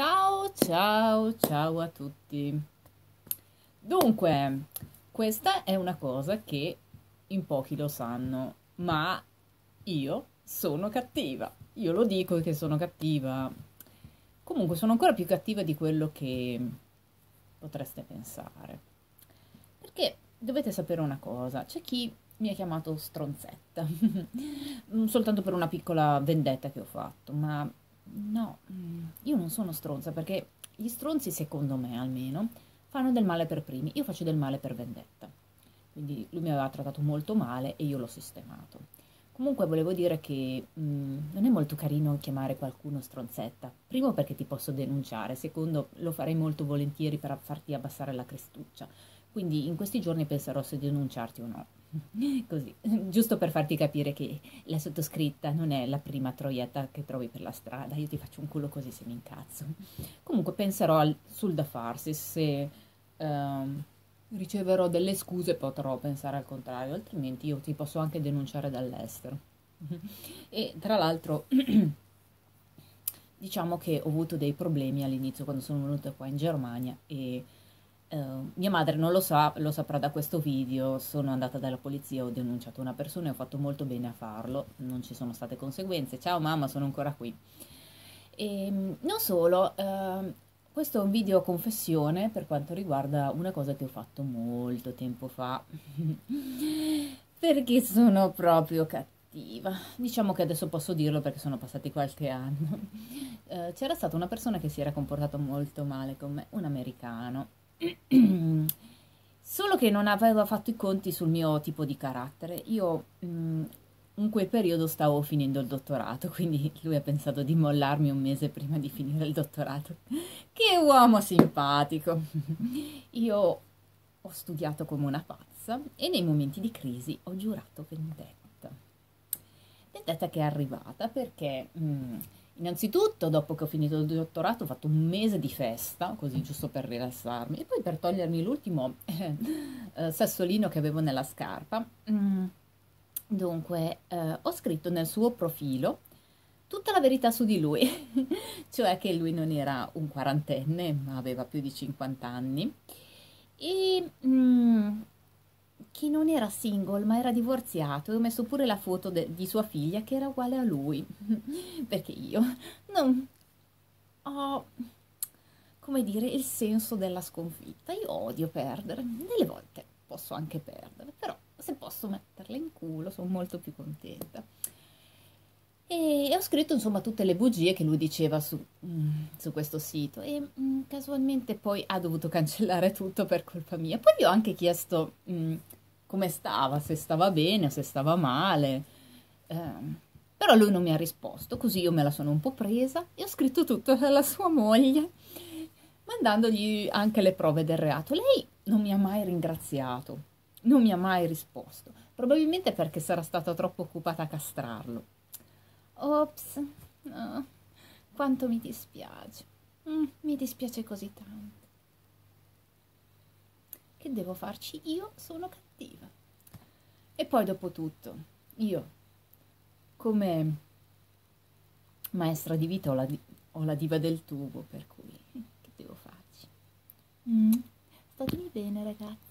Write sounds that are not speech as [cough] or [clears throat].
Ciao, ciao, ciao a tutti. Dunque, questa è una cosa che in pochi lo sanno, ma io sono cattiva. Io lo dico che sono cattiva. Comunque sono ancora più cattiva di quello che potreste pensare. Perché dovete sapere una cosa, c'è chi mi ha chiamato stronzetta, [laughs] soltanto per una piccola vendetta che ho fatto, ma No, mm, io non sono stronza perché gli stronzi, secondo me almeno, fanno del male per primi. Io faccio del male per vendetta. Quindi lui mi aveva trattato molto male e io l'ho sistemato. Comunque volevo dire che mh, mm, non è molto carino chiamare qualcuno stronzetta. Primo perché ti posso denunciare, secondo lo farei molto volentieri per farti abbassare la crestuccia. Quindi in questi giorni penserò se denunciarti o no. [laughs] Così, giusto per farti capire che la sottoscritta non è la prima troietta che trovi per la strada, io ti faccio un culo così se mi incazzo. Comunque penserò al, sul da farsi, se uh, riceverò delle scuse potrò pensare al contrario, altrimenti io ti posso anche denunciare dall'estero. [laughs] e tra l'altro [clears throat] diciamo che ho avuto dei problemi all'inizio quando sono venuta qua in Germania e Uh, mia madre non lo sa, lo saprà da questo video, sono andata dalla polizia, ho denunciato una persona e ho fatto molto bene a farlo, non ci sono state conseguenze, ciao mamma sono ancora qui. E, ehm, non solo, uh, questo è un video confessione per quanto riguarda una cosa che ho fatto molto tempo fa, [laughs] perché sono proprio cattiva, diciamo che adesso posso dirlo perché sono passati qualche anno. Uh, [laughs] c'era stata una persona che si era comportata molto male con me, un americano, [clears throat] Solo che non aveva fatto i conti sul mio tipo di carattere. Io mh, mm, in quel periodo stavo finendo il dottorato, [laughs] quindi lui ha pensato di mollarmi un mese prima di finire il dottorato. Che uomo simpatico! [laughs] Io ho studiato come una pazza e nei momenti di crisi ho giurato vendetta. Vendetta che è arrivata perché... Mh, mm, Innanzitutto, dopo che ho finito il dottorato, ho fatto un mese di festa, così giusto per rilassarmi, e poi per togliermi l'ultimo eh, eh, sassolino che avevo nella scarpa. Mm. Dunque, eh, ho scritto nel suo profilo tutta la verità su di lui, [laughs] cioè che lui non era un quarantenne, ma aveva più di 50 anni. E mm, che non era single ma era divorziato e ho messo pure la foto di sua figlia che era uguale a lui. [laughs] Perché io non ho come dire il senso della sconfitta. Io odio perdere. Delle volte posso anche perdere però se posso metterla in culo sono molto più contenta. E ho scritto insomma tutte le bugie che lui diceva su, mm, su questo sito. E mm, casualmente poi ha dovuto cancellare tutto per colpa mia. Poi gli ho anche chiesto mm, come stava, se stava bene, se stava male. Eh, però lui non mi ha risposto, così io me la sono un po' presa e ho scritto tutto [laughs] alla sua moglie, mandandogli anche le prove del reato. Lei non mi ha mai ringraziato, non mi ha mai risposto, probabilmente perché sarà stata troppo occupata a castrarlo. Ops, no, quanto mi dispiace. Mm, mi dispiace così tanto. Che devo farci? Io sono cattiva. E poi dopo tutto, io come maestra di vita ho la, ho la diva del tubo, per cui che devo farci? Mm, statemi bene ragazzi.